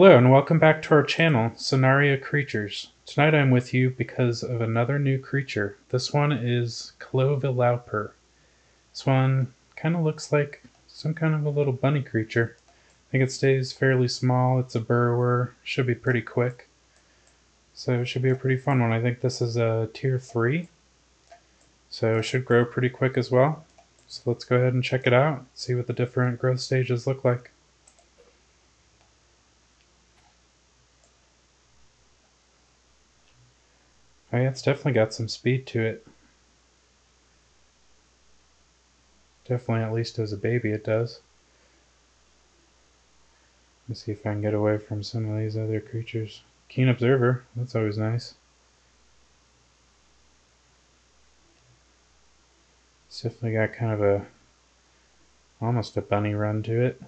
Hello and welcome back to our channel, Sonaria Creatures. Tonight I'm with you because of another new creature. This one is Clovilowper. This one kind of looks like some kind of a little bunny creature. I think it stays fairly small, it's a burrower, should be pretty quick. So it should be a pretty fun one. I think this is a tier 3. So it should grow pretty quick as well. So let's go ahead and check it out, see what the different growth stages look like. Oh yeah, it's definitely got some speed to it. Definitely, at least as a baby, it does. Let's see if I can get away from some of these other creatures. Keen observer, that's always nice. It's definitely got kind of a, almost a bunny run to it.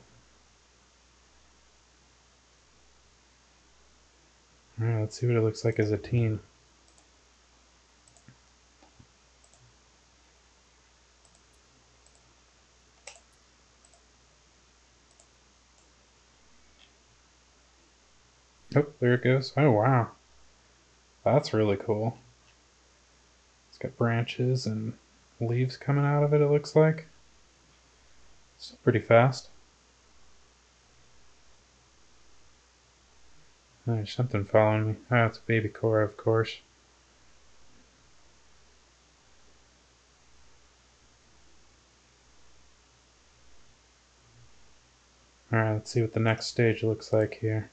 Alright, let's see what it looks like as a teen. Oh, there it goes. Oh, wow. That's really cool. It's got branches and leaves coming out of it, it looks like. It's pretty fast. There's something following me. Oh, it's a baby Cora, of course. Alright, let's see what the next stage looks like here.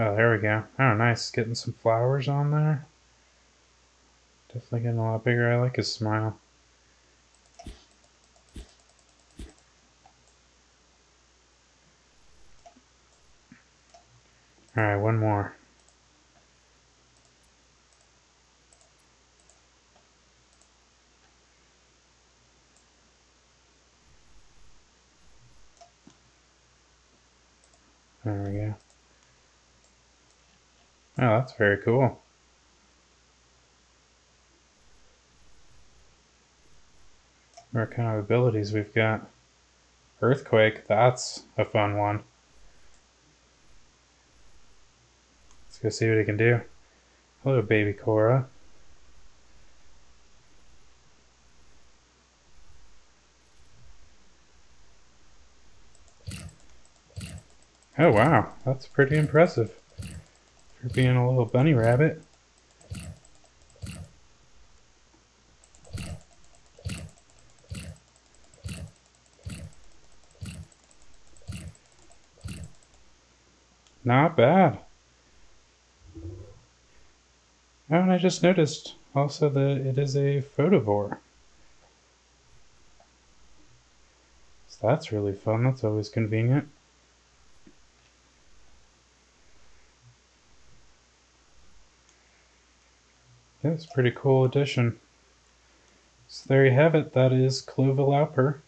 Oh, there we go. Oh, nice. Getting some flowers on there. Definitely getting a lot bigger. I like his smile. Alright, one more. There we go. Oh, that's very cool. What kind of abilities we've got? Earthquake, that's a fun one. Let's go see what he can do. Hello, baby Cora. Oh wow, that's pretty impressive for being a little bunny rabbit. Not bad. Oh, and I just noticed also that it is a photovore. So that's really fun. That's always convenient. It's a pretty cool addition. So there you have it. That is Clovilowper.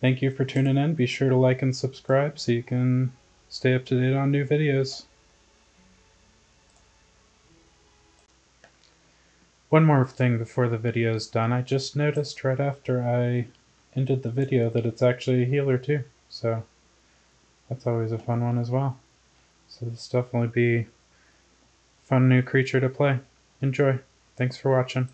Thank you for tuning in. Be sure to like and subscribe so you can stay up to date on new videos. One more thing before the video is done. I just noticed right after I ended the video that it's actually a healer too. So that's always a fun one as well. So this definitely be fun new creature to play. Enjoy. Thanks for watching.